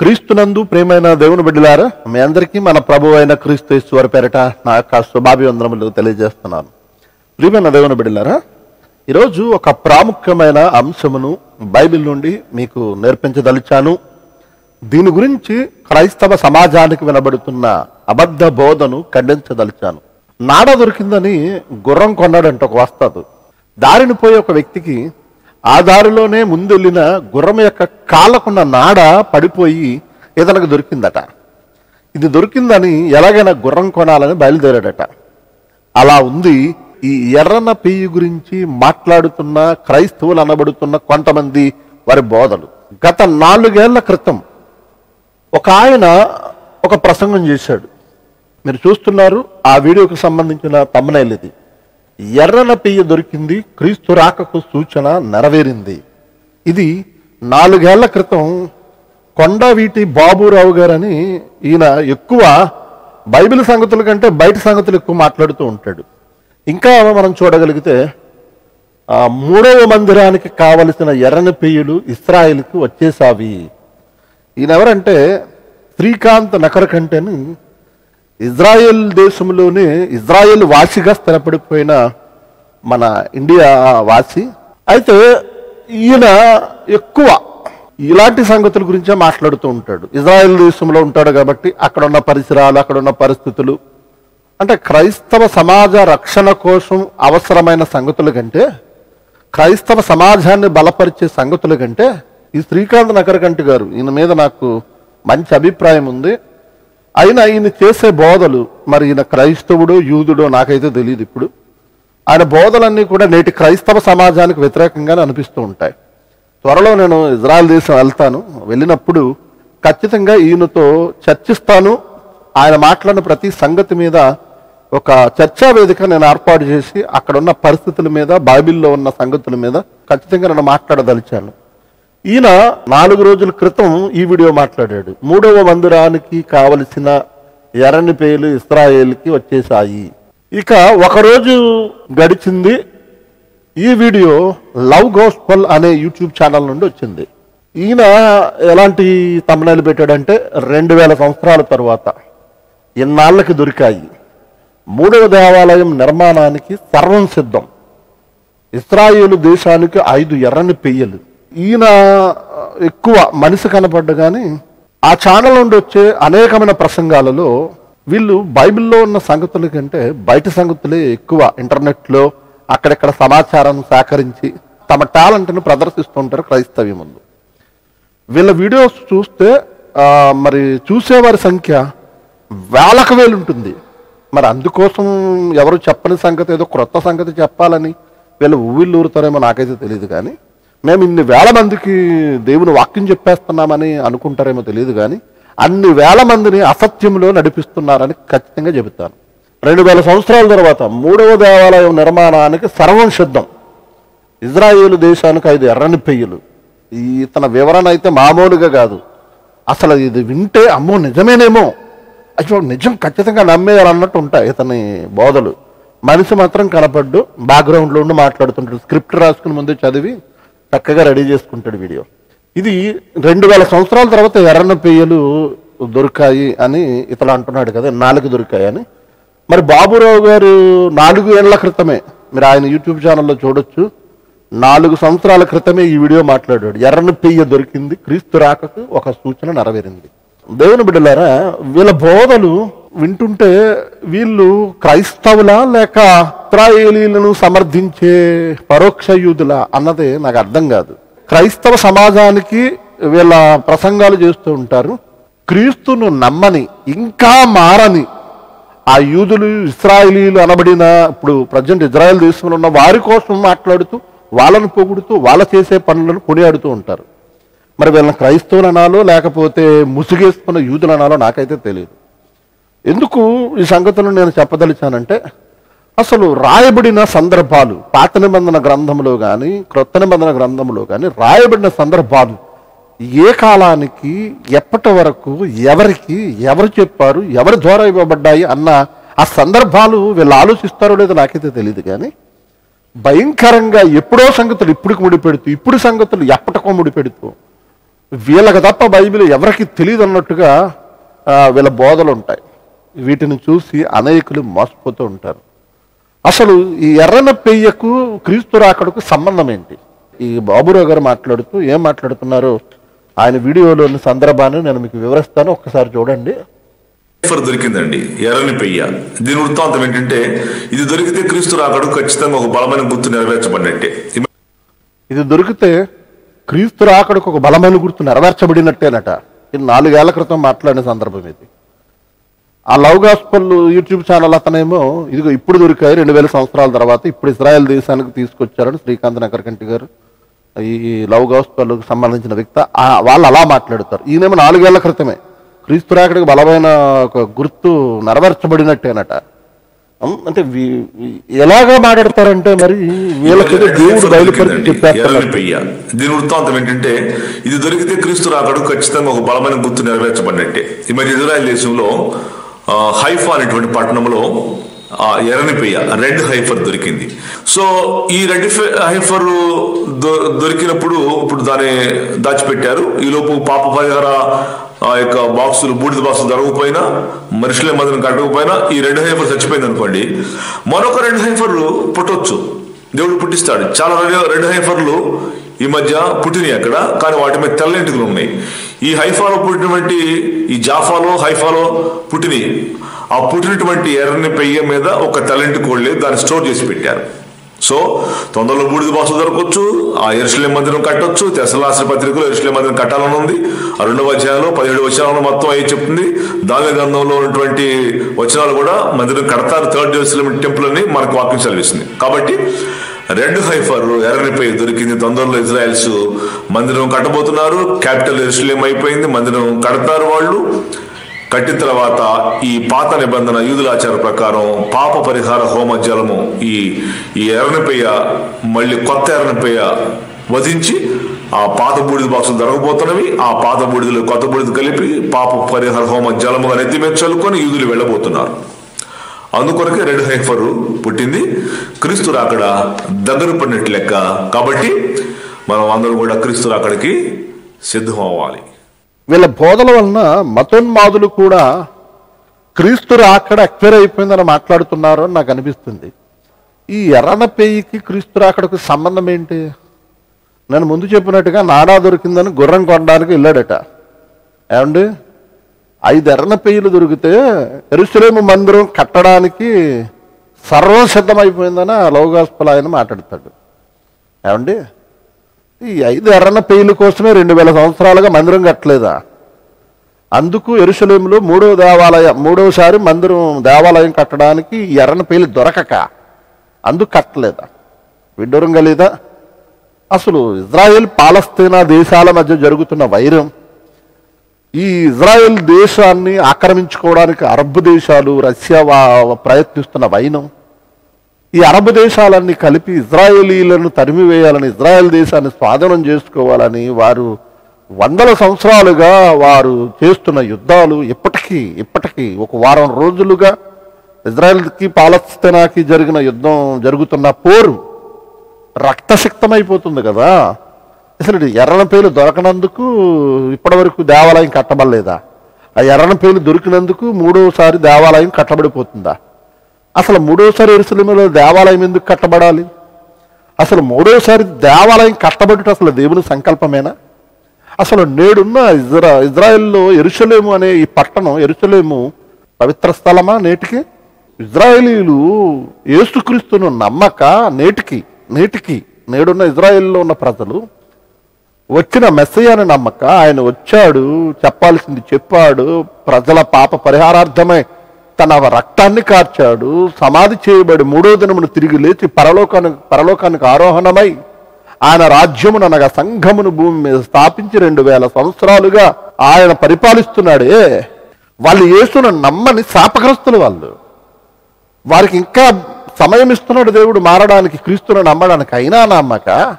క్రీస్తునందు ప్రేమైన దేవుని బిడ్డలారా మీ అందరికీ మన ప్రభు అయిన క్రీస్తు యేసు పేరట నా యొక్క శుభాభివందనములు తెలియజేస్తున్నాను. ప్రియమైన దేవుని బిడ్డలారా ఈరోజు ఒక ప్రాముఖ్యమైన అంశమును బైబిల్ నుండి మీకు నేర్పించదలిచాను. దీని గురించి క్రైస్తవ సమాజానికి వినబడుతున్న అబద్ధ బోధను ఖండించదలిచాను. నాడ దొరికిందని గుర్రం కొన్నాడంట ఒక వస్తాదు. దారిని పోయే ఒక వ్యక్తికి ఆ దారిలోనే ముందెళ్ళిన గుర్రం యొక్క కాళ్ళకున్న నాడ పడిపోయి ఇతనికి దొరికిందట. ఇది దొరికిందని ఎలాగైనా గుర్రం కొనాలని బయలుదేరాడట. అలా ఉంది ఈ ఎర్రన పెయ్యి గురించి మాట్లాడుతున్న క్రైస్తవులు అనబడుతున్న కొంతమంది వారి బోధలు. గత నాలుగేళ్ళ క్రితం ఒక ఆయన ఒక ప్రసంగం చేశాడు. మీరు చూస్తున్నారు ఆ వీడియోకి సంబంధించిన తమ్మనైల్ ఇది ఎర్రన పెయ్య దొరికింది క్రీస్తు రాకకు సూచన నెరవేరింది. ఇది నాలుగేళ్ళ క్రితం కొండవీటి బాబురావు గారని ఈయన ఎక్కువ బైబిల్ సంగతుల కంటే బయట సంగతులు ఎక్కువ మాట్లాడుతూ ఉంటాడు. ఇంకా మనం చూడగలిగితే ఆ మూడవ మందిరానికి కావలసిన ఎర్రని పెయ్యలు ఇస్రాయిల్కి వచ్చేసావి ఈయనెవరంటే శ్రీకాంత్ నకర కంటేని ఇజ్రాయెల్ దేశంలోనే ఇజ్రాయెల్ వాసిగా స్థిరపడిపోయిన మన ఇండియా వాసి. అయితే ఈయన ఎక్కువ ఇలాంటి సంగతుల గురించే మాట్లాడుతూ ఉంటాడు. ఇజ్రాయెల్ దేశంలో ఉంటాడు కాబట్టి అక్కడ ఉన్న పరిసరాలు అక్కడ ఉన్న పరిస్థితులు. అంటే క్రైస్తవ సమాజ రక్షణ కోసం అవసరమైన సంగతుల కంటే క్రైస్తవ సమాజాన్ని బలపరిచే సంగతుల కంటే ఈ శ్రీకాంత్ నగరకంటి గారు ఈయన మీద నాకు మంచి అభిప్రాయం ఉంది. అయినా ఈయన చేసే బోధలు మరి ఈయన క్రైస్తవుడో యూదుడో నాకైతే తెలియదు ఇప్పుడు. ఆయన బోధలన్నీ కూడా నేటి క్రైస్తవ సమాజానికి వ్యతిరేకంగానే అనిపిస్తూ ఉంటాయి. త్వరలో నేను ఇజ్రాయెల్ దేశం వెళ్తాను. వెళ్ళినప్పుడు ఖచ్చితంగా ఈయనతో చర్చిస్తాను. ఆయన మాట్లాడిన ప్రతి సంగతి మీద ఒక చర్చా వేదిక నేను ఏర్పాటు చేసి అక్కడ ఉన్న పరిస్థితుల మీద బైబిల్లో ఉన్న సంగతుల మీద ఖచ్చితంగా నేను మాట్లాడదలిచాను. ఈయన నాలుగు రోజుల క్రితం ఈ వీడియో మాట్లాడాడు. మూడవ మందిరానికి కావలసిన ఎర్రని పేలు ఇస్రాయేల్కి వచ్చేసాయి ఇక ఒకరోజు గడిచింది. ఈ వీడియో లవ్ గోస్పల్ అనే యూట్యూబ్ ఛానల్ నుండి వచ్చింది. ఈయన ఎలాంటి తమిళాలు పెట్టాడంటే రెండు వేల సంవత్సరాల తర్వాత ఇన్నాళ్ళకి దొరికాయి. మూడవ దేవాలయం నిర్మాణానికి సర్వం సిద్ధం. ఇస్రాయేలు దేశానికి ఐదు ఎర్రని పెయ్యలు ఈయన ఎక్కువ మనిషి కనపడ్డ కానీ ఆ ఛానల్ నుండి వచ్చే అనేకమైన ప్రసంగాలలో వీళ్ళు బైబిల్లో ఉన్న సంగతుల కంటే బయట సంగతులే ఎక్కువ ఇంటర్నెట్లో అక్కడెక్కడ సమాచారం సేకరించి తమ టాలెంట్ను ప్రదర్శిస్తుంటారు క్రైస్తవ్యం ముందు. వీళ్ళ వీడియోస్ చూస్తే మరి చూసేవారి సంఖ్య వేలకు వేలు ఉంటుంది. మరి అందుకోసం ఎవరు చెప్పని సంగతి ఏదో క్రొత్త సంగతి చెప్పాలని వీళ్ళు ఊవిళ్ళు ఊరుతారేమో నాకైతే తెలియదు కానీ మేము ఇన్ని వేల మందికి దేవుని వాక్యం చెప్పేస్తున్నామని అనుకుంటారేమో తెలియదు కానీ అన్ని వేల మందిని అసత్యంలో నడిపిస్తున్నారని ఖచ్చితంగా చెబుతాను. రెండు వేల సంవత్సరాల తర్వాత మూడవ దేవాలయం నిర్మాణానికి సర్వం సిద్ధం. ఇజ్రాయేలు దేశానికి ఐదు ఎర్రని పెయ్యలు. ఇతని వివరణ అయితే మామూలుగా కాదు. అసలు ఇది వింటే అమ్మో నిజమేనేమో. అసలు నిజం ఖచ్చితంగా నమ్మేయాలన్నట్టు ఉంటాయి ఇతని బోధలు. మనిషి మాత్రం కనపడ్డు బ్యాక్గ్రౌండ్లో ఉండి మాట్లాడుతుంటాడు. స్క్రిప్ట్ రాసుకుని ముందే చదివి చక్కగా రెడీ చేసుకుంటాడు వీడియో. ఇది రెండు వేల సంవత్సరాల తర్వాత ఎర్రన్న పెయ్యలు దొరికాయి అని ఇతను అంటున్నాడు కదా నాలుగు దొరికాయి అని. మరి బాబురావు గారు నాలుగు ఏళ్ళ క్రితమే మీరు ఆయన యూట్యూబ్ ఛానల్లో చూడొచ్చు నాలుగు సంవత్సరాల క్రితమే ఈ వీడియో మాట్లాడాడు. ఎర్రన పెయ్య దొరికింది క్రీస్తు రాకకు ఒక సూచన నెరవేరింది. దేవుని బిడ్డలారా వీళ్ళ బోధలు వింటుంటే వీళ్ళు క్రైస్తవులా లేక ఇస్రాయేలీలను సమర్థించే పరోక్ష యూదులా అన్నదే నాకు అర్థం కాదు. క్రైస్తవ సమాజానికి వీళ్ళ ప్రసంగాలు చేస్తూ ఉంటారు క్రీస్తును నమ్మని ఇంకా మారని ఆ యూదులు ఇస్రాయేలీలు అనబడిన ఇప్పుడు ప్రజెంట్ ఇజ్రాయెల్ దేశంలో ఉన్న వారి కోసం మాట్లాడుతూ వాళ్ళను పొగుడుతూ వాళ్ళ చేసే పనులను కొనియాడుతూ ఉంటారు. మరి వీళ్ళని క్రైస్తవులు అనాలో లేకపోతే ముసుగేసుకున్న యూదులు అనాలో నాకైతే తెలియదు ఎందుకు ఈ సంగతులను నేను చెప్పదలిచానంటే అసలు రాయబడిన సందర్భాలు పాత నిబంధన గ్రంథంలో కానీ క్రొత్త నిబంధన గ్రంథంలో కానీ రాయబడిన సందర్భాలు ఏ కాలానికి ఎప్పటి వరకు ఎవరికి ఎవరు చెప్పారు ఎవరి ద్వారా ఇవ్వబడ్డాయి అన్న ఆ సందర్భాలు వీళ్ళు ఆలోచిస్తారో లేదో నాకైతే తెలియదు కానీ భయంకరంగా ఎప్పుడో సంగతులు ఇప్పుడు ముడిపెడుతూ ఇప్పుడు సంగతులు ఎప్పటికో ముడిపెడుతూ వీళ్ళకి తప్ప బైబిల్ ఎవరికి తెలియదు అన్నట్టుగా వీళ్ళ బోధలు ఉంటాయి. వీటిని చూసి అనేకులు మోసపోతూ ఉంటారు. అసలు ఈ ఎర్రన పెయ్యకు క్రీస్తు రాకడకు సంబంధం ఏంటి? ఈ బాబురావు గారు మాట్లాడుతూ ఏం మాట్లాడుతున్నారు? ఆయన వీడియోలోని సందర్భాన్ని నేను మీకు వివరిస్తాను. ఒక్కసారి చూడండి. దొరికిందండి. ఎర్రని పెయ్య. దీని వృత్తాంతం ఏంటంటే ఇది దొరికితే క్రీస్తు రాకడు ఖచ్చితంగా ఒక బలమైన గుర్తు నెరవేర్చబడినట్టే. ఇది దొరికితే క్రీస్తు రాకడకు ఒక బలమైన గుర్తు నెరవేర్చబడినట్టేనట. ఇది నాలుగేళ్ళ క్రితం మాట్లాడిన సందర్భం ఇది. ఆ లవ్ గాస్పల్ యూట్యూబ్ ఛానల్ అతనేమో ఇదిగో ఇప్పుడు దొరికాయి రెండు వేల సంవత్సరాల తర్వాత ఇప్పుడు ఇజ్రాయెల్ దేశానికి తీసుకొచ్చారని శ్రీకాంత్ నగరకంటి గారు ఈ లవ్ గాస్పల్ సంబంధించిన వ్యక్తి వాళ్ళు అలా మాట్లాడుతారు. ఈయనేమో నాలుగేళ్ళ క్రితమే. క్రీస్తు రాకడికి బలమైన ఒక గుర్తు నెరవేర్చబడినట్టేనట. అంటే ఎలాగా మాట్లాడతారంటే మరి వీళ్ళకి ఏదో దేవుడు బయలుపరిచి దీని వృత్తాంతం ఏంటంటే ఇది దొరికితే క్రీస్తు రాకడు ఖచ్చితంగా ఒక బలమైన గుర్తు నెరవేర్చబడినట్టే. ఈ మధ్య ఇజ్రాయెల్ దేశంలో హైఫా అనేటువంటి పట్టణంలో ఎర్రనిపెయ్య రెడ్ హైఫర్ దొరికింది. సో ఈ రెడ్ హైఫర్ దొ- దొరికినప్పుడు ఇప్పుడు దాన్ని దాచిపెట్టారు. ఈలోపు పాప పరిహార ఆ యొక్క బాక్సులు బూడిద బాక్సులు దొరకకపోయినా మనుషులే మదన కట్టకపోయినా ఈ రెడ్ హైఫర్ చచ్చిపోయింది అనుకోండి. మరొక రెడ్ హైఫర్ పుట్టొచ్చు. దేవుడు పుట్టిస్తాడు. చాలా రెడ్ హైఫర్లు ఈ మధ్య పుట్టినాయి అక్కడ కానీ వాటి మీద తెల్ల ఉన్నాయి. ఈ హైఫాలో పుట్టినటువంటి ఈ జాఫాలో హైఫాలో పుట్టినాయి ఆ పుట్టినటువంటి ఎర్రని పెయ్య మీద ఒక తెల్లంటి కోళ్ళు దాన్ని స్టోర్ చేసి పెట్టారు. సో తొందరలో బూడిద బాక్సులు దొరకవచ్చు ఆ ఎరుసలేం మందిరం కట్టొచ్చు తెసలాసిన పత్రికలో ఎరుసలేం మందిరం కట్టాలని ఉంది. ఆ రెండవ అధ్యాయంలో పదిహేడు వచనాలను మొత్తం అయ్యి చెప్తుంది. దాని గ్రంథంలో ఉన్నటువంటి వచనాలు కూడా మందిరం కడతారు థర్డ్ జెరూసలేం టెంపుల్ అని మనకు వాక్యం చదివిస్తుంది కాబట్టి రెడ్ హైఫర్ ఎర్రనిపై దొరికింది తొందరలో ఇజ్రాయెల్స్. మందిరం కట్టబోతున్నారు. క్యాపిటల్ ఎరుసలేం అయిపోయింది. మందిరం కడతారు వాళ్ళు. కట్టిన తర్వాత ఈ పాత నిబంధన యూదులాచార ప్రకారం పాప పరిహార హోమ జలము ఈ ఈ ఎర్రనిపయ్య మళ్ళీ కొత్త ఎర్రనిపయ్య వధించి ఆ పాత బూడిద బాక్సులు దొరకబోతున్నవి ఆ పాత బూడిదలు కొత్త బూడిద కలిపి పాప పరిహార హోమ జలముగా నెత్తి చల్లుకొని యూదులు వెళ్ళబోతున్నారు. అందుకొరకే రెడ్ హైఫర్ పుట్టింది. క్రీస్తు రాకడ దగ్గర పడినట్టు లెక్క. కాబట్టి మనం అందరం కూడా క్రీస్తు రాకడికి సిద్ధం అవ్వాలి వీళ్ళ బోధల వలన మతోన్మాదులు కూడా క్రీస్తు రాకడ ఎక్వైర్ అయిపోయిందని మాట్లాడుతున్నారు అని నాకు అనిపిస్తుంది. ఈ ఎర్రన పేయికి క్రీస్తు రాకడకు సంబంధం ఏంటి? నేను ముందు చెప్పినట్టుగా నాడా దొరికిందని గుర్రం కొనడానికి వెళ్ళాడట. ఏమండి? ఐదు ఎర్రన పెయ్యలు దొరికితే ఎరుసలేము మందిరం కట్టడానికి సర్వం సిద్ధమైపోయిందని ఆ లౌగాస్పల ఆయన మాట్లాడతాడు. ఏమండి? ఈ ఐదు ఎర్రన పెయ్యల కోసమే రెండు వేల సంవత్సరాలుగా మందిరం కట్టలేదా? అందుకు ఎరుసలేములో మూడో దేవాలయం మూడోసారి మందిరం దేవాలయం కట్టడానికి ఎర్రన పెయ్యలు దొరకక అందుకు కట్టలేదా? విడ్డూరం కలిదా అసలు ఇజ్రాయెల్ పాలస్తీనా దేశాల మధ్య జరుగుతున్న వైరం ఈ ఇజ్రాయెల్ దేశాన్ని ఆక్రమించుకోవడానికి అరబ్ దేశాలు రష్యా వా- ప్రయత్నిస్తున్న వైనం. ఈ అరబ్ దేశాలన్నీ కలిపి ఇజ్రాయేలీలను తరిమివేయాలని ఇజ్రాయెల్ దేశాన్ని స్వాధీనం చేసుకోవాలని వారు వందల సంవత్సరాలుగా వారు చేస్తున్న యుద్ధాలు ఇప్పటికీ ఇప్పటికీ ఒక వారం రోజులుగా ఇజ్రాయెల్కి పాలస్తీనాకి జరిగిన యుద్ధం జరుగుతున్న పోరు రక్తసిక్తమైపోతుంది కదా. అసలు ఎర్రన పేలు దొరకనందుకు ఇప్పటివరకు దేవాలయం కట్టబడలేదా? ఆ ఎర్రన పేలు దొరికినందుకు మూడోసారి దేవాలయం కట్టబడిపోతుందా? అసలు మూడోసారి ఎరుసలేములో దేవాలయం ఎందుకు కట్టబడాలి? అసలు మూడోసారి దేవాలయం కట్టబడుట అసలు దేవుని సంకల్పమేనా? అసలు నేడున్న ఇజ్రా ఇజ్రాయెల్లో ఎరుసలేము అనే ఈ పట్టణం ఎరుసలేము పవిత్ర స్థలమా నేటికి? ఇజ్రాయేలీలు ఏసుక్రీస్తును నమ్మక నేటికి నేటికి నేడున్న ఇజ్రాయెల్లో ఉన్న ప్రజలు వచ్చిన మెస్సయ్యని నమ్మక. ఆయన వచ్చాడు చెప్పాల్సింది చెప్పాడు. ప్రజల పాప పరిహారార్థమై తన రక్తాన్ని కార్చాడు. సమాధి చేయబడి మూడో దినమును తిరిగి లేచి పరలోకానికి పరలోకానికి ఆరోహణమై ఆయన రాజ్యమును అనగా సంఘమును భూమి మీద స్థాపించి రెండు వేల సంవత్సరాలుగా ఆయన పరిపాలిస్తున్నాడే. వాళ్ళు యేసును నమ్మని శాపగ్రస్తులు వాళ్ళు. వారికి ఇంకా సమయం ఇస్తున్నాడు దేవుడు మారడానికి క్రీస్తును నమ్మడానికి అయినా నమ్మక.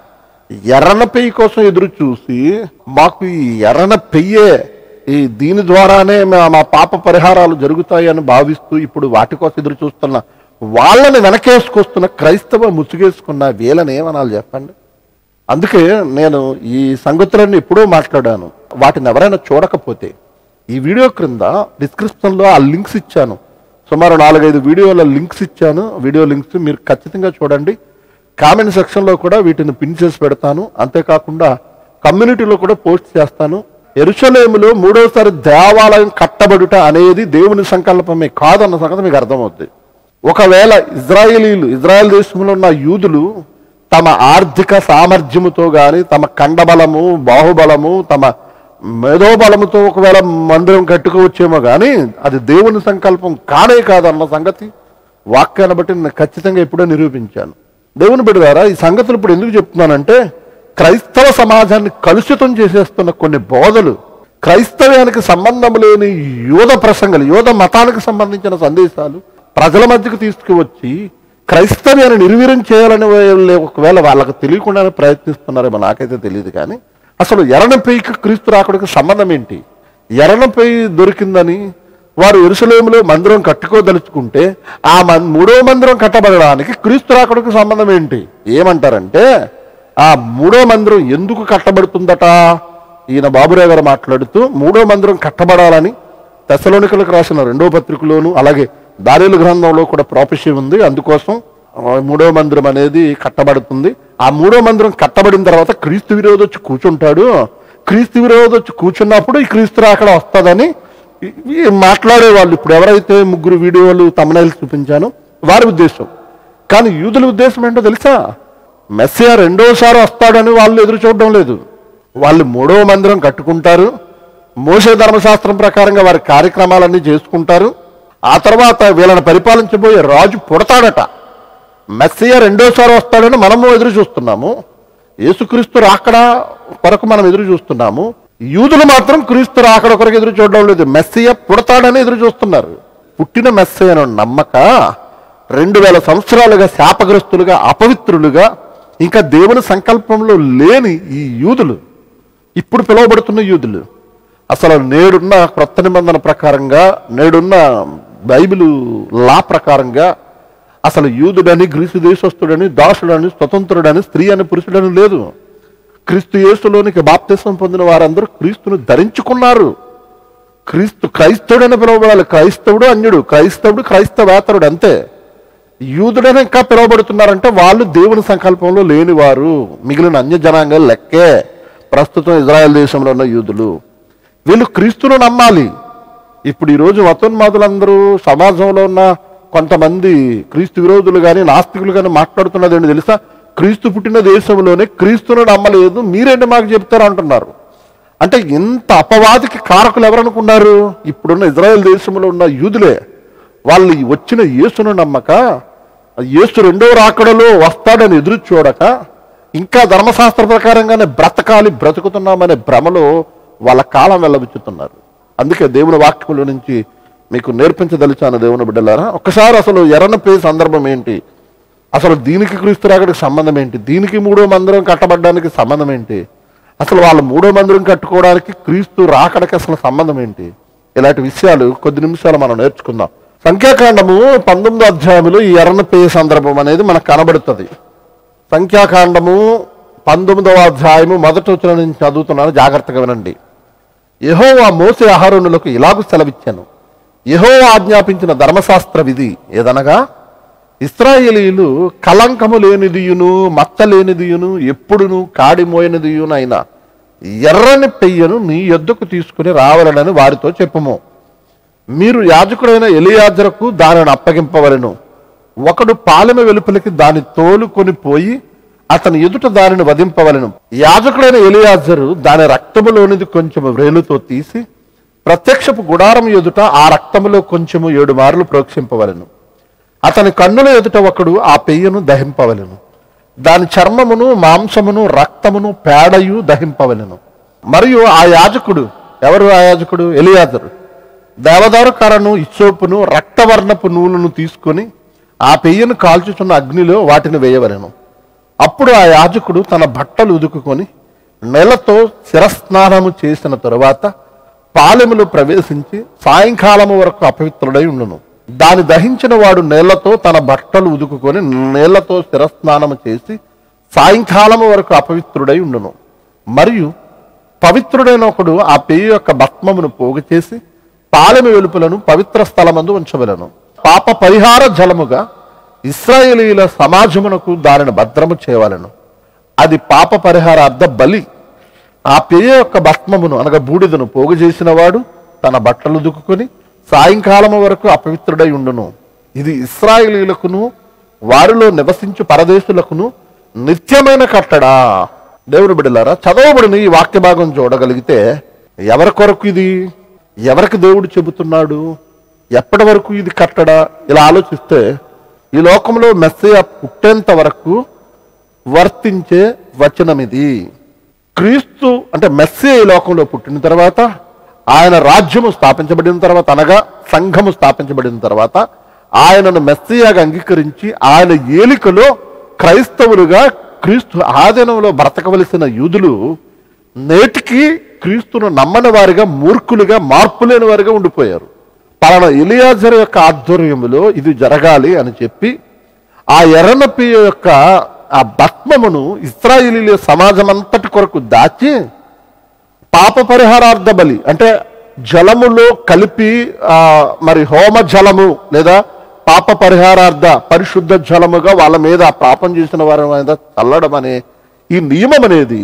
ఎర్రన పెయ్యి కోసం ఎదురు చూసి మాకు ఈ ఎర్రన పెయ్యే ఈ దీని ద్వారానే మా మా పాప పరిహారాలు జరుగుతాయని భావిస్తూ ఇప్పుడు వాటి కోసం ఎదురు చూస్తున్న వాళ్ళని వెనకేసుకొస్తున్న క్రైస్తవ ముసుగేసుకున్న వీళ్ళని ఏమనాలి చెప్పండి? అందుకే నేను ఈ సంగతులన్నీ ఎప్పుడో మాట్లాడాను. వాటిని ఎవరైనా చూడకపోతే ఈ వీడియో క్రింద డిస్క్రిప్షన్లో ఆ లింక్స్ ఇచ్చాను. సుమారు నాలుగైదు వీడియోల లింక్స్ ఇచ్చాను. వీడియో లింక్స్ మీరు ఖచ్చితంగా చూడండి. కామెంట్ సెక్షన్లో కూడా వీటిని పిన్ చేసి పెడతాను. అంతేకాకుండా కమ్యూనిటీలో కూడా పోస్ట్ చేస్తాను. ఎరుషలేములో మూడోసారి దేవాలయం కట్టబడుట అనేది దేవుని సంకల్పమే కాదన్న సంగతి మీకు అర్థమవుతుంది ఒకవేళ ఇజ్రాయేలీలు ఇజ్రాయెల్ దేశంలో ఉన్న యూదులు తమ ఆర్థిక సామర్థ్యముతో కానీ తమ కండబలము బాహుబలము తమ మేధోబలముతో ఒకవేళ మందిరం కట్టుకోవచ్చేమో కానీ అది దేవుని సంకల్పం కానే కాదన్న సంగతి వాక్యాన్ని బట్టి నేను ఖచ్చితంగా ఎప్పుడో నిరూపించాను. దేవుని బిడ్డారా ఈ సంగతులు ఇప్పుడు ఎందుకు చెప్తున్నానంటే క్రైస్తవ సమాజాన్ని కలుషితం చేసేస్తున్న కొన్ని బోధలు క్రైస్తవ్యానికి సంబంధం లేని యోధ ప్రసంగాలు యోధ మతానికి సంబంధించిన సందేశాలు ప్రజల మధ్యకు తీసుకువచ్చి క్రైస్తవ్యాన్ని నిర్వీర్యం చేయాలని ఒకవేళ వాళ్ళకి తెలియకుండానే ప్రయత్నిస్తున్నారేమో నాకైతే తెలియదు కానీ అసలు ఎరణపేయికి క్రీస్తు రాకుడికి సంబంధం ఏంటి? ఎరణపేయి దొరికిందని వారు ఎరుసలేములో మందిరం కట్టుకోదలుచుకుంటే ఆ మన్- మూడో మందిరం కట్టబడడానికి క్రీస్తు రాకడకు సంబంధం ఏంటి? ఏమంటారంటే ఆ మూడో మందిరం ఎందుకు కట్టబడుతుందట? ఈయన బాబురావు గారు మాట్లాడుతూ మూడో మందిరం కట్టబడాలని తెసలోనికలకు రాసిన రెండో పత్రికలోను అలాగే దారిల గ్రంథంలో కూడా ప్రాపర్షి ఉంది. అందుకోసం మూడో మందిరం అనేది కట్టబడుతుంది. ఆ మూడో మందిరం కట్టబడిన తర్వాత క్రీస్తు విరోధి వచ్చి కూర్చుంటాడు. క్రీస్తు విరోధి వచ్చి కూర్చున్నప్పుడు ఈ క్రీస్తు రాకడ వస్తుందని ఈ- మాట్లాడే వాళ్ళు ఇప్పుడు ఎవరైతే ముగ్గురు వీడియోలు తమనైలు చూపించానో వారి ఉద్దేశం. కానీ యూదుల ఉద్దేశం ఏంటో తెలుసా? మెస్సియా రెండోసారి వస్తాడని వాళ్ళు ఎదురు చూడడం లేదు. వాళ్ళు మూడో మందిరం కట్టుకుంటారు మోసే ధర్మశాస్త్రం ప్రకారంగా వారి కార్యక్రమాలన్నీ చేసుకుంటారు ఆ తర్వాత వీళ్ళని పరిపాలించబోయే రాజు పుడతాడట. మెస్సియా రెండోసారి వస్తాడని మనము ఎదురు చూస్తున్నాము యేసుక్రీస్తు రాకడా కొరకు మనం ఎదురు చూస్తున్నాము యూదులు మాత్రం క్రీస్తు రాకడ కొరకు ఎదురు చూడడం లేదు. మెస్సయ్య పుడతాడని ఎదురు చూస్తున్నారు. పుట్టిన మెస్సయ్యను నమ్మక రెండు వేల సంవత్సరాలుగా శాపగ్రస్తులుగా అపవిత్రులుగా ఇంకా దేవుని సంకల్పంలో లేని ఈ యూదులు ఇప్పుడు పిలువబడుతున్న యూదులు అసలు నేడున్న క్రొత్త నిబంధన ప్రకారంగా నేడున్న బైబిల్ లా ప్రకారంగా అసలు యూదుడని గ్రీసు దేశస్థుడని దాసుడని స్వతంత్రుడని స్త్రీ అని పురుషుడని లేదు. క్రీస్తు యేసులోనికి బాప్తిసం పొందిన వారందరూ క్రీస్తును ధరించుకున్నారు. క్రీస్తు క్రైస్తవుడని పిలువబడాలి. క్రైస్తవుడు అన్యుడు క్రైస్తవుడు క్రైస్తవేతరుడు అంతే. యూదుడని ఇంకా పిలువబడుతున్నారంటే వాళ్ళు దేవుని సంకల్పంలో లేనివారు. మిగిలిన అన్య జనాంగాలు లెక్కే. ప్రస్తుతం ఇజ్రాయెల్ దేశంలో ఉన్న యూదులు. వీళ్ళు క్రీస్తును నమ్మాలి. ఇప్పుడు ఈరోజు మతోన్మాదులందరూ సమాజంలో ఉన్న కొంతమంది క్రీస్తు విరోధులు కానీ నాస్తికులు కానీ మాట్లాడుతున్నది ఏంటి తెలుసా? క్రీస్తు పుట్టిన దేశంలోనే క్రీస్తును నమ్మలేదు మీరేంటి మాకు చెప్తారు అంటున్నారు. అంటే ఇంత అపవాదికి కారకులు ఎవరనుకున్నారు ఇప్పుడున్న ఇజ్రాయెల్ దేశంలో ఉన్న యూదులే. వాళ్ళు వచ్చిన యేసును నమ్మక యేసు రెండో రాకడలో వస్తాడని ఎదురు చూడక ఇంకా ధర్మశాస్త్ర ప్రకారంగానే బ్రతకాలి బ్రతుకుతున్నామనే భ్రమలో వాళ్ళ కాలం వెళ్ళబుచ్చుతున్నారు. అందుకే దేవుని వాక్యముల నుంచి మీకు నేర్పించదలిచాను దేవుని బిడ్డలారా. ఒకసారి అసలు ఎర్రనపే సందర్భం ఏంటి? అసలు దీనికి క్రీస్తురాకడికి సంబంధం ఏంటి? దీనికి మూడో మందిరం కట్టబడడానికి సంబంధం ఏంటి? అసలు వాళ్ళు మూడో మందిరం కట్టుకోవడానికి క్రీస్తు రాకడికి అసలు సంబంధం ఏంటి? ఇలాంటి విషయాలు కొద్ది నిమిషాలు మనం నేర్చుకుందాం. సంఖ్యాకాండము పంతొమ్మిదో అధ్యాయంలో ఈ ఎర్రనపేయ సందర్భం అనేది మనకు కనబడుతుంది. సంఖ్యాకాండము పంతొమ్మిదవ అధ్యాయము మొదటి వచ్చిన నుంచి చదువుతున్నాను జాగ్రత్తగా వినండి. యెహోవా మోసే ఆహారణులకు ఇలాగూ సెలవిచ్చాను. యెహోవా ఆజ్ఞాపించిన ధర్మశాస్త్ర విధి ఏదనగా? ఇస్రాయేలీలు కలంకము లేనిదియును మత్త లేనిదియును ఎప్పుడును కాడిమోయనిదియునైనా ఎర్రని పెయ్యను నీ యొద్దకు తీసుకుని రావాలనని వారితో చెప్పుము. మీరు యాజకుడైన ఎలియాజరకు దానిని అప్పగింపవలను. ఒకడు పాలెమ వెలుపలికి దాని తోలుకొని పోయి అతని ఎదుట దానిని వధింపవలను. యాజకుడైన ఎలియాజరు దాని రక్తములోనిది కొంచెము వ్రేలుతో తీసి ప్రత్యక్షపు గుడారం ఎదుట ఆ రక్తములో కొంచెము ఏడు మార్లు ప్రోక్షింపవలను. అతని కన్నుల ఎదుట ఒకడు ఆ పెయ్యను దహింపవలెను. దాని చర్మమును మాంసమును రక్తమును పేడయు దహింపవలెను. మరియు ఆ యాజకుడు ఎవరు ఆ యాజకుడు? ఎలియాజరు. దేవదారు కర్రను ఇచ్చోపును రక్తవర్ణపు నూలును తీసుకొని ఆ పెయ్యను కాల్చుచున్న అగ్నిలో వాటిని వేయవలెను. అప్పుడు ఆ యాజకుడు తన బట్టలు ఉదుకుకొని నెలతో శిరస్నానము చేసిన తరువాత పాలెములో ప్రవేశించి సాయంకాలము వరకు అపవిత్రుడై ఉండును. దాని దహించిన వాడు నేలతో తన బట్టలు ఉదుకుకొని నేలతో శిరస్నానము చేసి సాయంకాలం వరకు అపవిత్రుడై ఉండును. మరియు పవిత్రుడైన ఒకడు ఆ పేయ యొక్క భస్మమును పోగు చేసి పాలెము వెలుపులను పవిత్ర స్థలమందు ఉంచవలను. పాప పరిహార జలముగా ఇస్రాయేలీల సమాజమునకు దానిని భద్రము చేయవలను. అది పాప పరిహారార్థ బలి. ఆ పేయ యొక్క భస్మమును అనగా బూడిదను పోగు చేసినవాడు తన బట్టలు దుక్కుని సాయంకాలము వరకు అపవిత్రుడై ఉండును. ఇది ఇస్రాయేలీలకును వారిలో నివసించు పరదేశులకును నిత్యమైన కట్టడా. దేవుని బిడ్డలారా చదవబడిన ఈ వాక్య భాగం చూడగలిగితే ఎవరి కొరకు ఇది? ఎవరికి దేవుడు చెబుతున్నాడు? ఎప్పటి వరకు ఇది కట్టడా? ఇలా ఆలోచిస్తే ఈ లోకంలో మెస్సయ పుట్టేంత వరకు వర్తించే వచనం ఇది క్రీస్తు అంటే మెస్సే ఈ లోకంలో పుట్టిన తర్వాత ఆయన రాజ్యము స్థాపించబడిన తర్వాత అనగా సంఘము స్థాపించబడిన తర్వాత ఆయనను మెస్సియాగా అంగీకరించి ఆయన ఏలికలో క్రైస్తవులుగా క్రీస్తు ఆధీనంలో బ్రతకవలసిన యూదులు నేటికి క్రీస్తును నమ్మని వారిగా మూర్ఖులుగా మార్పు లేని వారిగా ఉండిపోయారు. పలానా ఇలియాజర్ యొక్క ఆధ్వర్యములో ఇది జరగాలి అని చెప్పి ఆ ఎర్రనప్పి యొక్క ఆ భస్మమును ఇస్రాయిలీ సమాజం అంతటి కొరకు దాచి పాప పరిహారార్థ బలి అంటే జలములో కలిపి మరి హోమ జలము లేదా పాప పరిహారార్థ పరిశుద్ధ జలముగా వాళ్ళ మీద పాపం చేసిన వారి మీద చల్లడం అనే ఈ నియమం అనేది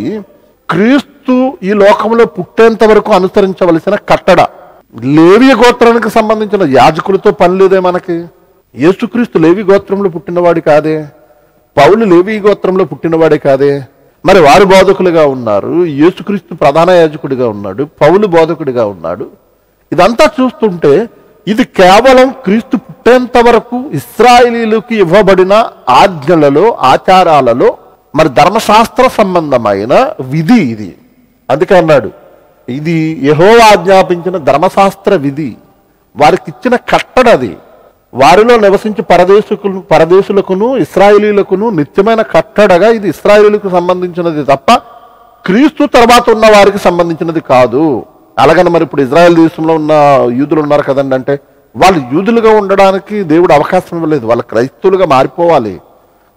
క్రీస్తు ఈ లోకంలో పుట్టేంత వరకు అనుసరించవలసిన కట్టడ. లేవి గోత్రానికి సంబంధించిన యాజకులతో పని లేదే మనకి. యేసుక్రీస్తు లేవి గోత్రంలో పుట్టినవాడి కాదే. పౌలు లేవి గోత్రంలో పుట్టినవాడే కాదే. మరి వారు బోధకులుగా ఉన్నారు యేసుక్రీస్తు ప్రధాన యాజకుడిగా ఉన్నాడు పౌలు బోధకుడిగా ఉన్నాడు. ఇదంతా చూస్తుంటే ఇది కేవలం క్రీస్తు పుట్టేంత వరకు ఇస్రాయిలీలకు ఇవ్వబడిన ఆజ్ఞలలో ఆచారాలలో మరి ధర్మశాస్త్ర సంబంధమైన విధి ఇది. అందుకే అన్నాడు ఇది యహో ఆజ్ఞాపించిన ధర్మశాస్త్ర విధి. వారికి ఇచ్చిన కట్టడది. వారిలో నివసించి పరదేశకులు పరదేశులకును ఇస్రాయేలీలకును నిత్యమైన కట్టడగా ఇది ఇస్రాయేలీలకు సంబంధించినది తప్ప క్రీస్తు తర్వాత ఉన్న వారికి సంబంధించినది కాదు. అలాగని మరి ఇప్పుడు ఇజ్రాయెల్ దేశంలో ఉన్న యూదులు ఉన్నారు కదండి అంటే వాళ్ళు యూదులుగా ఉండడానికి దేవుడు అవకాశం ఇవ్వలేదు. వాళ్ళు క్రైస్తవులుగా మారిపోవాలి.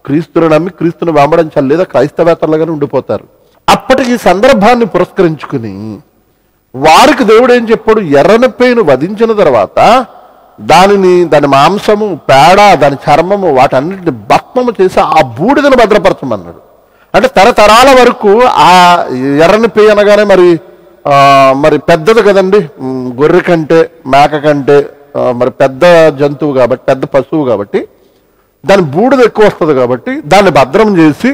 క్రీస్తుని నమ్మి క్రీస్తుని వెంబడించాలి లేదా క్రైస్తవేతలుగానే ఉండిపోతారు. అప్పటికి ఈ సందర్భాన్ని పురస్కరించుకుని వారికి దేవుడు ఏం చెప్పాడు? ఎర్రనప్పేను వధించిన తర్వాత దానిని దాని మాంసము పేడ దాని చర్మము వాటన్నిటిని భస్మము చేసి ఆ బూడిదను భద్రపరచమన్నాడు. అంటే తరతరాల వరకు ఆ ఎర్రని పేయ అనగానే మరి మరి పెద్దది కదండి. గొర్రె కంటే మేక కంటే మరి పెద్ద జంతువు కాబట్టి పెద్ద పశువు కాబట్టి దాని బూడిద ఎక్కువ వస్తుంది కాబట్టి దాన్ని భద్రం చేసి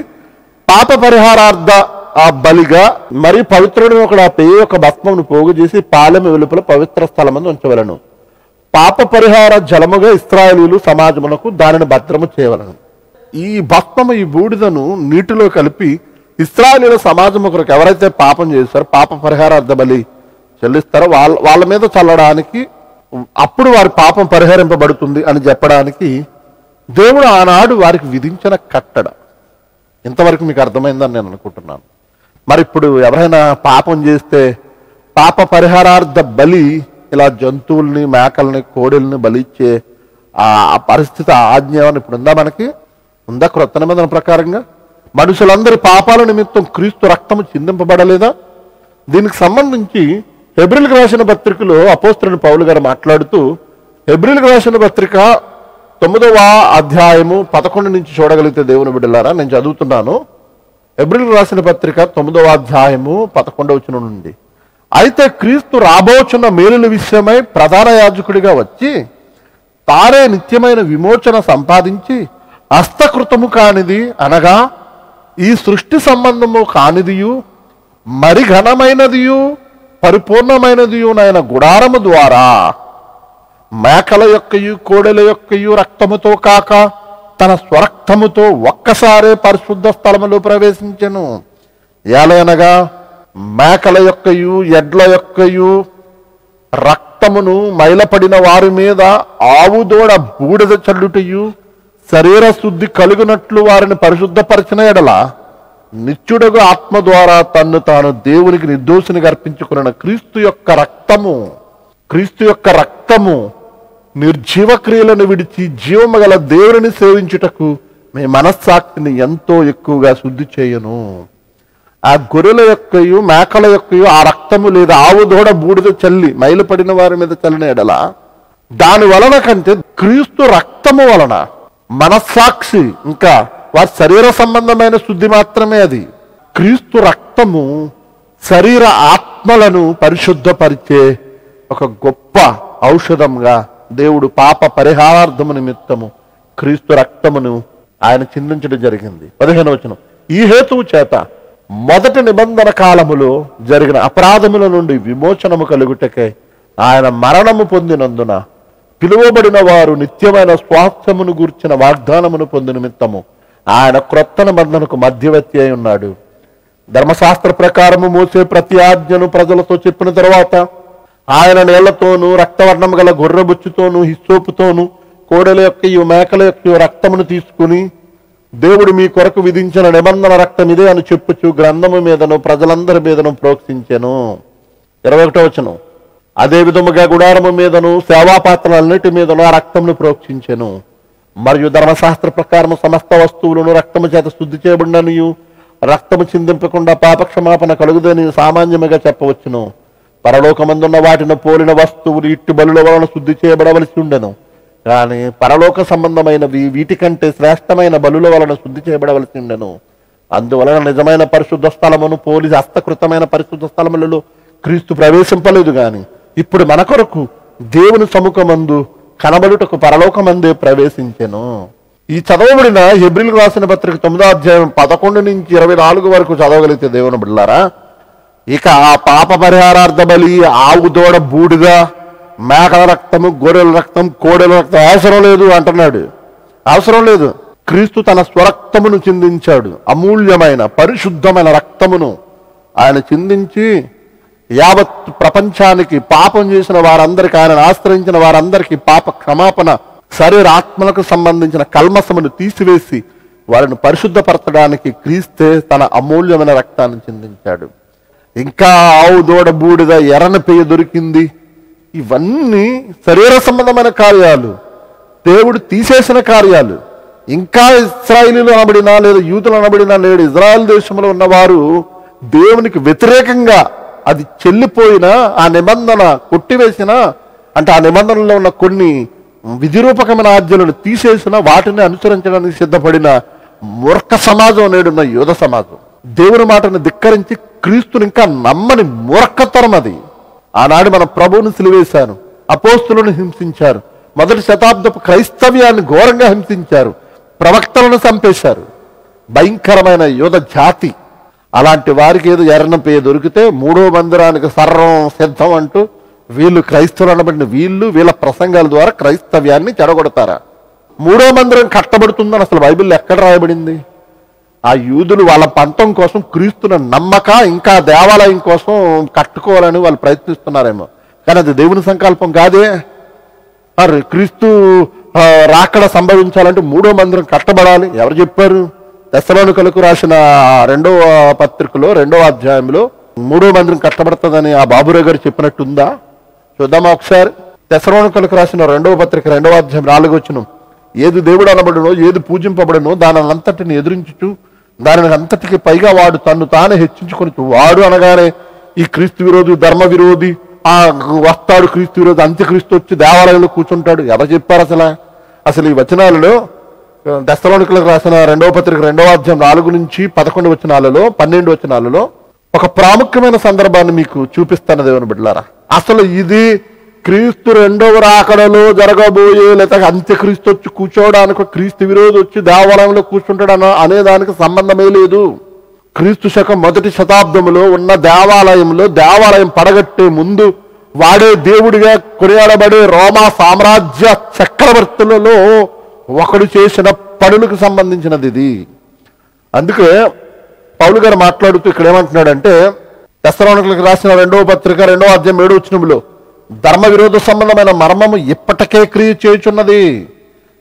పాప పరిహారార్థ ఆ బలిగా మరి పవిత్రుడు ఒకడు ఆ పేయ యొక్క భస్మమును పోగు చేసి పాలెం వెలుపల పవిత్ర స్థలమందు ఉంచవలను. పాప పరిహార జలముగా ఇస్రాయలీలు సమాజమునకు దానిని భద్రము చేయవలను. ఈ భస్మము ఈ బూడిదను నీటిలో కలిపి ఇస్రాయలీల సమాజం ఒకరికి ఎవరైతే పాపం చేస్తారో పాప పరిహారార్థ బలి చెల్లిస్తారో వాళ్ళ వాళ్ళ మీద చల్లడానికి అప్పుడు వారి పాపం పరిహరింపబడుతుంది అని చెప్పడానికి దేవుడు ఆనాడు వారికి విధించిన కట్టడ. ఇంతవరకు మీకు అర్థమైందని నేను అనుకుంటున్నాను. మరి ఇప్పుడు ఎవరైనా పాపం చేస్తే పాప పరిహారార్థ బలి ఇలా జంతువుల్ని మేకల్ని కోడెల్ని బలిచ్చే ఆ పరిస్థితి ఆజ్ఞ ఇప్పుడు ఉందా మనకి? ఉందా క్రొత్త నిబంధన ప్రకారంగా? మనుషులందరి పాపాల నిమిత్తం క్రీస్తు రక్తము చిందింపబడలేదా? దీనికి సంబంధించి హెబ్రిల్కి రాసిన పత్రికలో అపోస్త్రుని పౌలు గారు మాట్లాడుతూ హెబ్రిల్కి రాసిన పత్రిక తొమ్మిదవ అధ్యాయము పదకొండు నుంచి చూడగలిగితే దేవుని బిడ్డలారా నేను చదువుతున్నాను. ఎబ్రిల్ రాసిన పత్రిక తొమ్మిదవ అధ్యాయము పదకొండవ వచనం నుండి. అయితే క్రీస్తు రాబోచున్న మేలుల విషయమై ప్రధాన యాజకుడిగా వచ్చి తారే నిత్యమైన విమోచన సంపాదించి హస్తకృతము కానిది అనగా ఈ సృష్టి సంబంధము కానిదియు మరి ఘనమైనదియు పరిపూర్ణమైనదియు నైన గుడారము ద్వారా మేకల యొక్కయు కోడెల యొక్కయు రక్తముతో కాక తన స్వరక్తముతో ఒక్కసారే పరిశుద్ధ స్థలములో ప్రవేశించెను. ఏలయనగా మేకల యొక్కయు ఎడ్ల యొక్కయు రక్తమును మైలపడిన వారి మీద ఆవుదోడ బూడిద చల్లుటయు శరీర శుద్ధి కలిగినట్లు వారిని పరిశుద్ధపరిచిన ఎడల నిత్యుడగు ఆత్మ ద్వారా తన్ను తాను దేవునికి నిర్దోషిని అర్పించుకున్న క్రీస్తు యొక్క రక్తము క్రీస్తు యొక్క రక్తము నిర్జీవ క్రియలను విడిచి జీవము గల దేవుని సేవించుటకు మీ మనస్సాక్షిని ఎంతో ఎక్కువగా శుద్ధి చేయను. ఆ గొర్రెల యొక్కయు మేకల యొక్కయు ఆ రక్తము లేదా ఆవు దూడ బూడిద చల్లి మైలుపడిన వారి మీద చల్లిన ఎడల దాని వలన కంటే క్రీస్తు రక్తము వలన మనస్సాక్షి ఇంకా వారి శరీర సంబంధమైన శుద్ధి మాత్రమే అది. క్రీస్తు రక్తము శరీర ఆత్మలను పరిశుద్ధపరిచే ఒక గొప్ప ఔషధంగా దేవుడు పాప పరిహారార్థము నిమిత్తము క్రీస్తు రక్తమును ఆయన చిందించడం జరిగింది. పదిహేను వచనం. ఈ హేతువు చేత మొదటి నిబంధన కాలములో జరిగిన అపరాధముల నుండి విమోచనము కలుగుటకై ఆయన మరణము పొందినందున పిలువబడిన వారు నిత్యమైన స్వాస్థ్యమును గూర్చిన వాగ్దానమును పొందిన నిమిత్తము ఆయన క్రొత్త నిబంధనకు మధ్యవర్తి అయి ఉన్నాడు. ధర్మశాస్త్ర ప్రకారము మోసే ప్రతి ఆజ్ఞను ప్రజలతో చెప్పిన తర్వాత ఆయన నీళ్ళతోనూ రక్తవర్ణం గల గొర్రెబుచ్చుతోనూ హిస్సోపుతోనూ కోడెల యొక్క మేకల యొక్క రక్తమును తీసుకుని దేవుడు మీ కొరకు విధించిన నిబంధన రక్తం ఇదే అని చెప్పుచు గ్రంథము మీదను ప్రజలందరి మీదను ప్రోక్షించెను. ఇరవై ఒకటో వచనం. అదే విధముగా గుడారము మీదను సేవాపాత్రలన్నిటి మీదను ఆ రక్తంను ప్రోక్షించెను. మరియు ధర్మశాస్త్ర ప్రకారం సమస్త వస్తువులను రక్తము చేత శుద్ధి చేయబడిననియు రక్తము చిందింపకుండా పాపక్షమాపణ కలుగుదని సామాన్యముగా చెప్పవచ్చును. పరలోకమందున్న వాటిని పోలిన వస్తువులు ఇట్టి బలుల వలన శుద్ధి చేయబడవలసి ఉండెను. కానీ పరలోక సంబంధమైనవి వీటికంటే శ్రేష్టమైన బలుల వలన శుద్ధి చేయబడవలసిండెను అందువలన నిజమైన పరిశుద్ధ స్థలమును పోలి హస్తకృతమైన పరిశుద్ధ స్థలములలో క్రీస్తు ప్రవేశింపలేదు కానీ ఇప్పుడు మన కొరకు దేవుని సముఖమందు కనబడుటకు పరలోకమందే ప్రవేశించెను. ఈ చదవబడిన హెబ్రిల్ రాసిన పత్రిక తొమ్మిదో అధ్యాయం పదకొండు నుంచి ఇరవై నాలుగు వరకు చదవగలిగితే దేవుని బిడ్డలారా ఇక ఆ పాప పరిహారార్థ బలి ఆవు దూడ బూడిద మేకల రక్తము గొర్రెల రక్తం కోడెల రక్తం అవసరం లేదు అంటున్నాడు. అవసరం లేదు. క్రీస్తు తన స్వరక్తమును చిందించాడు. అమూల్యమైన పరిశుద్ధమైన రక్తమును ఆయన చిందించి యావత్ ప్రపంచానికి పాపం చేసిన వారందరికీ ఆయన ఆశ్రయించిన వారందరికీ పాప క్షమాపణ శరీర ఆత్మలకు సంబంధించిన కల్మసమును తీసివేసి వారిని పరిశుద్ధపరచడానికి క్రీస్తే తన అమూల్యమైన రక్తాన్ని చిందించాడు. ఇంకా ఆవు దూడ బూడిద ఎర్రన పెయ్య దొరికింది. ఇవన్నీ శరీర సంబంధమైన కార్యాలు. దేవుడు తీసేసిన కార్యాలు. ఇంకా ఇస్రాయిలీలు అనబడినా లేదా యూతులు అనబడినా లేడు ఇజ్రాయెల్ దేశంలో ఉన్నవారు దేవునికి వ్యతిరేకంగా అది చెల్లిపోయిన ఆ నిబంధన కొట్టివేసిన అంటే ఆ నిబంధనలో ఉన్న కొన్ని విధిరూపకమైన ఆజ్ఞలను తీసేసిన వాటిని అనుసరించడానికి సిద్ధపడిన మూర్ఖ సమాజం నేడున్న యోధ సమాజం. దేవుని మాటను ధిక్కరించి క్రీస్తుని ఇంకా నమ్మని మూర్ఖతరం అది. ఆనాడు మన ప్రభువును సిలివేశారు అపోస్తులను హింసించారు మొదటి శతాబ్దపు క్రైస్తవ్యాన్ని ఘోరంగా హింసించారు ప్రవక్తలను చంపేశారు. భయంకరమైన యోధ జాతి. అలాంటి వారికి ఏదో ఎర్రన దొరికితే మూడో మందిరానికి సర్వం సిద్ధం అంటూ వీళ్ళు క్రైస్తవులు అనబడిన వీళ్ళు వీళ్ళ ప్రసంగాల ద్వారా క్రైస్తవ్యాన్ని చెడగొడతారా? మూడో మందిరం కట్టబడుతుందని అసలు బైబిల్లో ఎక్కడ రాయబడింది? ఆ యూదులు వాళ్ళ పంతం కోసం క్రీస్తుని నమ్మక ఇంకా దేవాలయం కోసం కట్టుకోవాలని వాళ్ళు ప్రయత్నిస్తున్నారేమో. కానీ అది దేవుని సంకల్పం కాదే. మరి క్రీస్తు రాకడ సంభవించాలంటే మూడో మందిరం కట్టబడాలి. ఎవరు చెప్పారు? దశలోనికలకు రాసిన రెండవ పత్రికలో రెండవ అధ్యాయంలో మూడో మందిరం కట్టబడుతుందని ఆ బాబురావు గారు చెప్పినట్టుందా? చూద్దామా ఒకసారి. దశలోనికలకు రాసిన రెండవ పత్రిక రెండవ అధ్యాయం నాలుగు వచ్చినాం ఏది దేవుడు అనబడనో ఏది పూజింపబడనో దాని అంతటిని ఎదురించు దానిని అంతటికి పైగా వాడు తన్ను తానే హెచ్చించుకొని వాడు అనగానే ఈ క్రీస్తు విరోధి ధర్మ విరోధి ఆ వస్తాడు క్రీస్తు విరోధి అంత్యక్రీస్తు వచ్చి దేవాలయంలో కూర్చుంటాడు. ఎవరు చెప్పారు అసలు? అసలు ఈ వచనాలలో దస్తలోనికలకు రాసిన రెండవ పత్రిక రెండవ అధ్యాయం నాలుగు నుంచి పదకొండు వచనాలలో పన్నెండు వచనాలలో ఒక ప్రాముఖ్యమైన సందర్భాన్ని మీకు చూపిస్తాను దేవుని బిడ్డలారా. అసలు ఇది క్రీస్తు రెండవ రాకడలో జరగబోయే లేక అంత్యక్రీస్తు వచ్చి కూర్చోవడానికి క్రీస్తు విరోధి వచ్చి దేవాలయంలో కూర్చుంటాడు అనేదానికి అనే దానికి సంబంధమే లేదు. క్రీస్తు శకం మొదటి శతాబ్దంలో ఉన్న దేవాలయంలో దేవాలయం పడగట్టే ముందు వాడే దేవుడిగా కొనియాడబడే రోమా సామ్రాజ్య చక్రవర్తులలో ఒకడు చేసిన పనులకు సంబంధించినది ఇది. అందుకే పౌలు గారు మాట్లాడుతూ ఇక్కడ ఏమంటున్నాడంటే దసరానికి రాసిన రెండవ పత్రిక రెండవ అధ్యాయం ఏడు వచ్చినంలో ధర్మ విరోధ సంబంధమైన మర్మము ఇప్పటికే క్రియ చేయుచున్నది.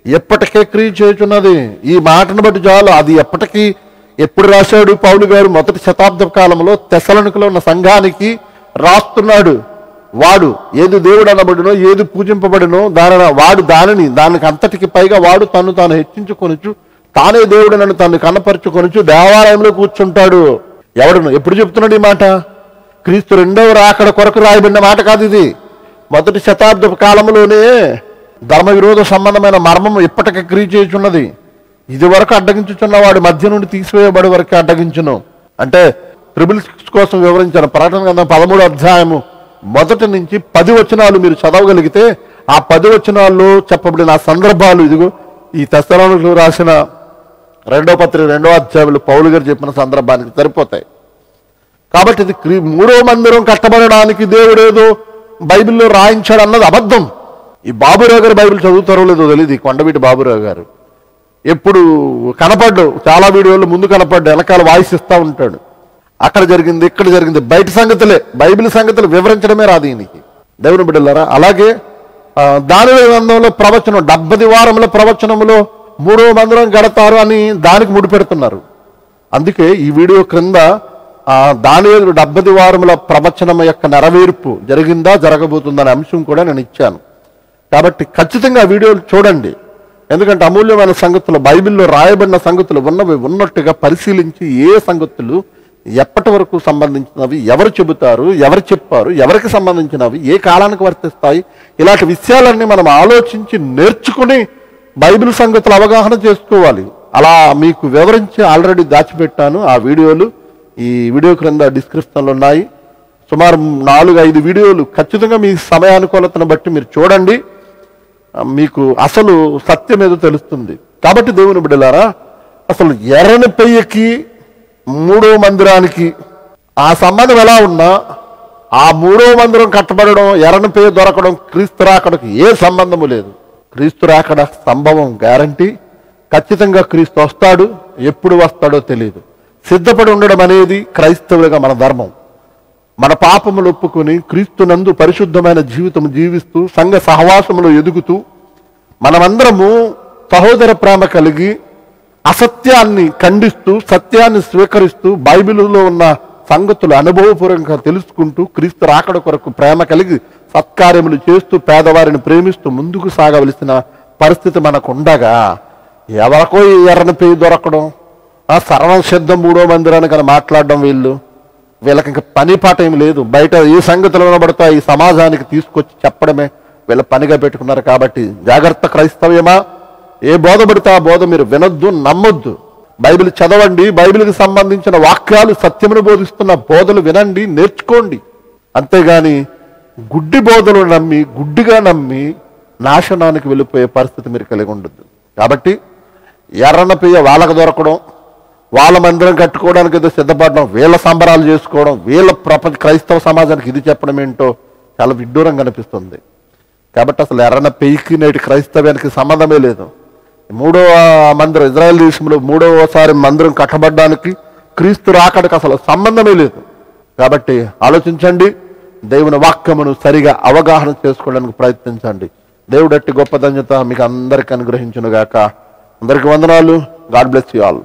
ఎప్పటికే క్రియ చేయుచున్నది. ఈ మాటను బట్టి చాలు అది ఎప్పటికీ ఎప్పుడు రాశాడు పౌలు గారు మొదటి శతాబ్ద కాలంలో తెసలనుకలో ఉన్న సంఘానికి రాస్తున్నాడు. వాడు ఏది దేవుడు అనబడినో ఏది పూజింపబడినో దాని వాడు దానిని దానికి అంతటికి పైగా వాడు తను తాను హెచ్చించుకొనుచు తానే దేవుడు నన్ను తను కనపరుచుకొనుచు దేవాలయంలో కూర్చుంటాడు. ఎవడును? ఎప్పుడు చెప్తున్నాడు ఈ మాట? క్రీస్తు రెండవ రాకడ కొరకు రాయబడిన మాట కాదు ఇది. మొదటి శతాబ్దపు కాలంలోనే ధర్మ విరోధ సంబంధమైన మర్మం ఇప్పటికి క్రియ చేయుచున్నది. ఇది వరకు అడ్డగించుచున్న వాడి మధ్య నుండి తీసివేయబడి వరకు అడ్డగించును. అంటే ట్రిబుల్ సిక్స్ కోసం వివరించిన ప్రకటన గ్రంథం పదమూడు అధ్యాయము మొదటి నుంచి పది వచనాలు మీరు చదవగలిగితే ఆ పది వచనాల్లో చెప్పబడిన ఆ సందర్భాలు ఇదిగో ఈ తెస్తరాలకు రాసిన రెండో పత్రిక రెండో అధ్యాయులు పౌలు గారు చెప్పిన సందర్భానికి సరిపోతాయి. కాబట్టి ఇది క్రీ- మూడో మందిరం కట్టబడడానికి దేవుడేదో బైబిల్లో రాయించాడు అన్నది అబద్ధం. ఈ బాబురావు గారు బైబిల్ చదువుతారో లేదో తెలియదు ఈ కొండవీటి బాబురావు గారు. ఎప్పుడు కనపడ్డు చాలా వీడియోలు ముందు కనపడ్డు వెనకాల వాయిస్ ఇస్తూ ఉంటాడు. అక్కడ జరిగింది ఇక్కడ జరిగింది బయట సంగతులే బైబిల్ సంగతులు వివరించడమే రాదు ఈయనకి. దేవుని బిడ్డలారా అలాగే దాని గ్రంథంలో ప్రవచనం డెబ్బది వారముల ప్రవచనంలో మూడో మందిరం గడతారు అని దానికి ముడిపెడుతున్నారు. అందుకే ఈ వీడియో క్రింద దానియలు డెబ్బది వారముల ప్రవచనం యొక్క నెరవేర్పు జరిగిందా జరగబోతుందనే అంశం కూడా నేను ఇచ్చాను. కాబట్టి ఖచ్చితంగా వీడియోలు చూడండి. ఎందుకంటే అమూల్యమైన సంగతులు బైబిల్లో రాయబడిన సంగతులు ఉన్నవి ఉన్నట్టుగా పరిశీలించి ఏ సంగతులు ఎప్పటి వరకు సంబంధించినవి ఎవరు చెబుతారు ఎవరు చెప్పారు ఎవరికి సంబంధించినవి ఏ కాలానికి వర్తిస్తాయి ఇలాంటి విషయాలన్నీ మనం ఆలోచించి నేర్చుకుని బైబిల్ సంగతులు అవగాహన చేసుకోవాలి. అలా మీకు వివరించి ఆల్రెడీ దాచిపెట్టాను ఆ వీడియోలు. ఈ వీడియో క్రింద డిస్క్రిప్షన్లో ఉన్నాయి. సుమారు నాలుగు ఐదు వీడియోలు. ఖచ్చితంగా మీ సమయానుకూలతను బట్టి మీరు చూడండి. మీకు అసలు సత్యం ఏదో తెలుస్తుంది. కాబట్టి దేవుని బిడ్డలారా అసలు ఎర్రని పెయ్యకి మూడో మందిరానికి ఆ సంబంధం ఎలా ఉన్నా ఆ మూడో మందిరం కట్టబడడం ఎర్రని పెయ్య దొరకడం క్రీస్తు రాకడకు ఏ సంబంధము లేదు. క్రీస్తు రాకడ సంభవం గ్యారంటీ ఖచ్చితంగా క్రీస్తు వస్తాడు. ఎప్పుడు వస్తాడో తెలియదు. సిద్ధపడి ఉండడం అనేది క్రైస్తవులుగా మన ధర్మం. మన పాపములు ఒప్పుకొని క్రీస్తునందు పరిశుద్ధమైన జీవితం జీవిస్తూ సంఘ సహవాసములో ఎదుగుతూ మనమందరము సహోదర ప్రేమ కలిగి అసత్యాన్ని ఖండిస్తూ సత్యాన్ని స్వీకరిస్తూ బైబిలులో ఉన్న సంగతులు అనుభవపూర్వకంగా తెలుసుకుంటూ క్రీస్తు రాకడ కొరకు ప్రేమ కలిగి సత్కార్యములు చేస్తూ పేదవారిని ప్రేమిస్తూ ముందుకు సాగవలసిన పరిస్థితి మనకు ఉండగా ఎవరికో ఈ ఎర్రని పేరు దొరకడం ఆ సర్వం సిద్ధం మూడో మందిరానికి అని మాట్లాడడం వీళ్ళు. వీళ్ళకి ఇంకా పని పాట ఏం లేదు. బయట ఏ సంగతులు వినబడతాయి ఈ సమాజానికి తీసుకొచ్చి చెప్పడమే. వీళ్ళ పనిగా పెట్టుకున్నారు కాబట్టి జాగ్రత్త క్రైస్తవ్యమా? ఏ బోధ పడితే ఆ బోధ మీరు వినొద్దు నమ్మొద్దు. బైబిల్ చదవండి బైబిల్కి సంబంధించిన వాక్యాలు సత్యమును బోధిస్తున్న బోధలు వినండి నేర్చుకోండి. అంతేగాని గుడ్డి బోధలు నమ్మి గుడ్డిగా నమ్మి నాశనానికి వెళ్ళిపోయే పరిస్థితి మీరు కలిగి ఉండదు కాబట్టి ఎర్రన పియ్య వాళ్ళకు దొరకడం వాళ్ళ మందిరం కట్టుకోవడానికి ఏదో సిద్ధపడడం వీళ్ళ సంబరాలు చేసుకోవడం వీళ్ళ ప్రపంచ క్రైస్తవ సమాజానికి ఇది చెప్పడం ఏంటో చాలా విడ్డూరం కనిపిస్తుంది కాబట్టి అసలు ఎర్రన పెయికి నేటి క్రైస్తవ్యానికి సంబంధమే లేదు. మూడవ మందిరం ఇజ్రాయెల్ దేశంలో మూడవసారి మందిరం కట్టబడడానికి క్రీస్తు రాకడికి అసలు సంబంధమే లేదు. కాబట్టి ఆలోచించండి దేవుని వాక్యమును సరిగా అవగాహన చేసుకోవడానికి ప్రయత్నించండి. దేవుడట్టి గొప్ప ధన్యత మీకు అందరికీ అనుగ్రహించునుగాక. అందరికి వందనాలు. God bless you all.